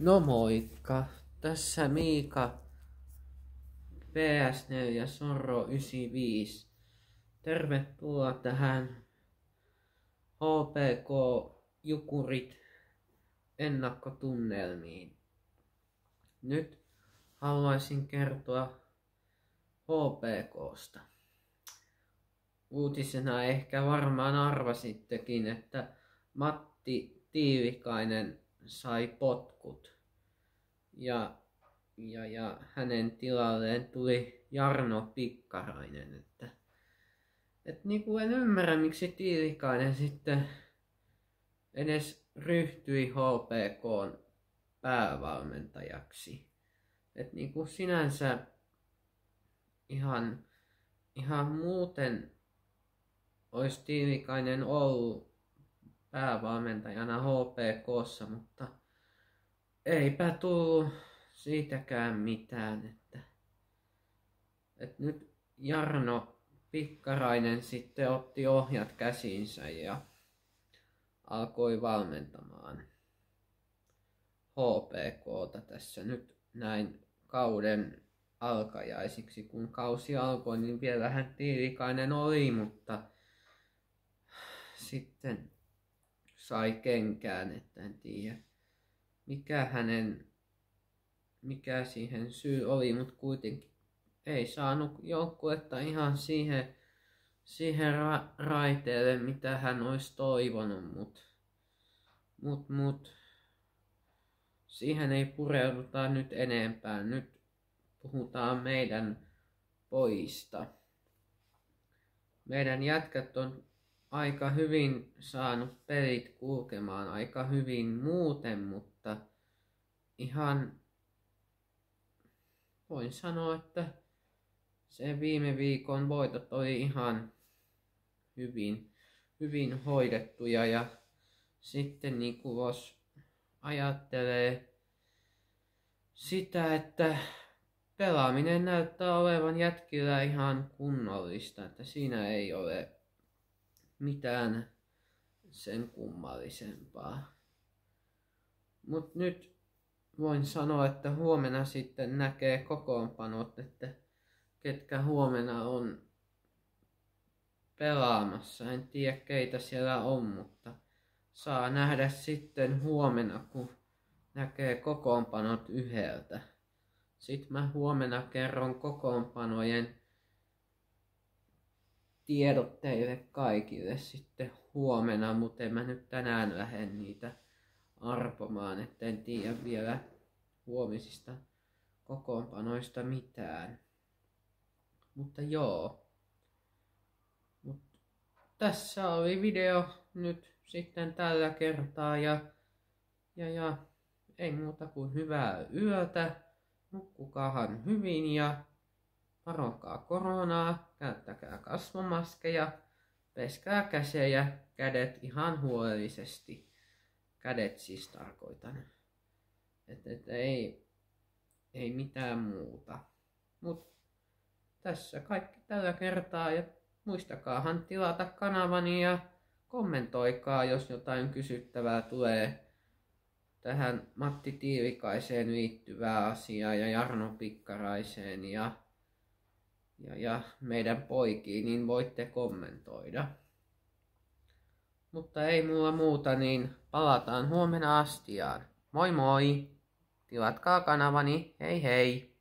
No moikka, tässä Miika PS4 Sorro 95. Tervetuloa tähän HPK Jukurit ennakkotunnelmiin. Nyt haluaisin kertoa HPKsta. Uutisena ehkä varmaan arvasittekin, että Matti Tiivikainen sai potkut. Ja, ja, ja hänen tilalleen tuli Jarno Pikkarainen. Että, et niin kuin en ymmärrä, miksi Tiilikainen sitten edes ryhtyi HPK päävalmentajaksi. Et niin kuin sinänsä ihan, ihan muuten olisi Tiilikainen ollut päävalmentajana HPKssa, mutta eipä tullut siitäkään mitään. Että, että nyt Jarno Pikkarainen sitten otti ohjat käsiinsä ja alkoi valmentamaan HPKta tässä nyt näin kauden alkajaisiksi. Kun kausi alkoi, niin vielä vähän tiilikainen oli, mutta sitten sai kenkään, että en tiedä mikä hänen, mikä siihen syy oli, mutta kuitenkin ei saanut joukkuetta ihan siihen, siihen ra- raiteelle, mitä hän olisi toivonut, mutta mut, mut, siihen ei pureuduta nyt enempää. Nyt puhutaan meidän poista. Meidän jätkät on aika hyvin saanut pelit kulkemaan aika hyvin muuten, mutta ihan voin sanoa, että se viime viikon voitot oli ihan hyvin, hyvin hoidettuja ja sitten niin kuin jos ajattelee sitä, että pelaaminen näyttää olevan jätkillä ihan kunnollista, että siinä ei ole mitään sen kummallisempaa. Mut nyt voin sanoa, että huomenna sitten näkee kokoonpanot, että ketkä huomenna on pelaamassa. En tiedä keitä siellä on, mutta saa nähdä sitten huomenna, kun näkee kokoonpanot yhdeltä. Sitten mä huomenna kerron kokoonpanojen tiedot teille kaikille sitten huomenna, mutta en mä nyt tänään lähde niitä arpomaan, että en tiedä vielä huomisista kokoonpanoista mitään. Mutta joo. Mut tässä oli video nyt sitten tällä kertaa ja, ja, ja ei muuta kuin hyvää yötä. Nukkukahan hyvin ja varokaa koronaa, käyttäkää kasvomaskeja, peskää käsiä kädet ihan huolellisesti. Kädet siis tarkoitan. Että et ei, ei mitään muuta. Mut tässä kaikki tällä kertaa ja muistakaahan tilata kanavani ja kommentoikaa, jos jotain kysyttävää tulee tähän Matti Tiilikaiseen liittyvää asiaa ja Jarno Pikkaraiseen ja ja, ja meidän poikiin, niin voitte kommentoida. Mutta ei mulla muuta, niin palataan huomenna astiaan. Moi moi! Tilatkaa kanavani, hei hei!